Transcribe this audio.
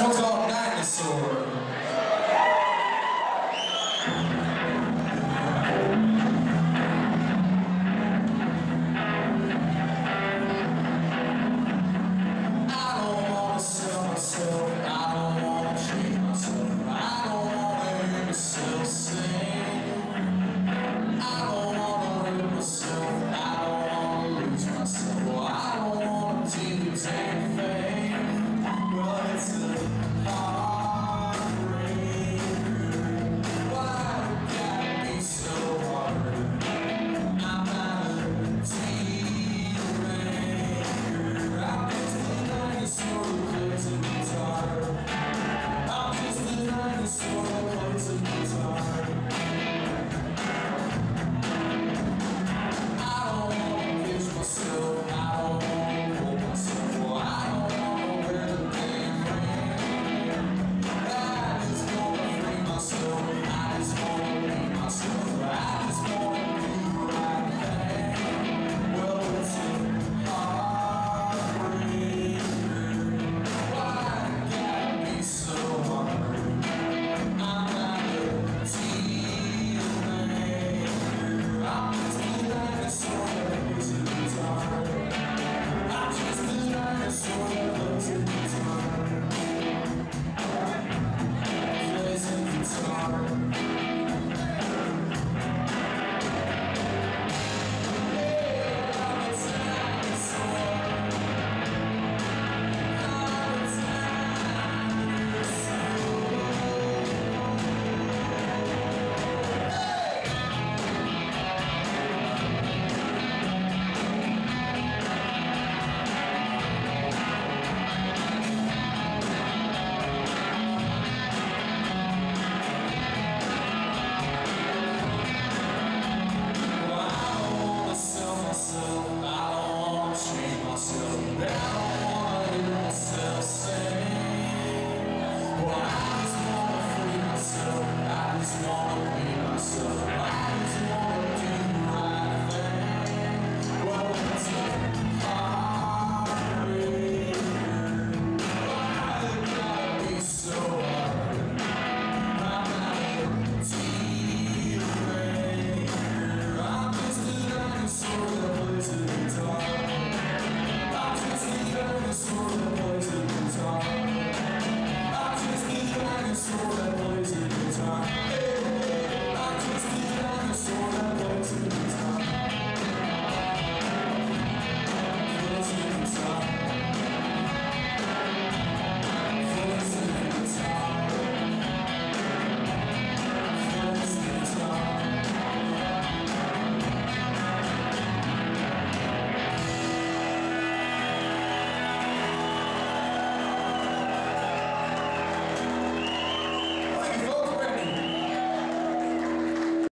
Next one's on.